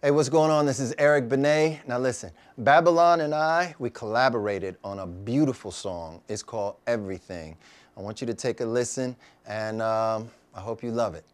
Hey, what's going on? This is Eric Benet. Now listen, Babylon and I, we collaborated on a beautiful song. It's called Everything. I want you to take a listen, and um, I hope you love it.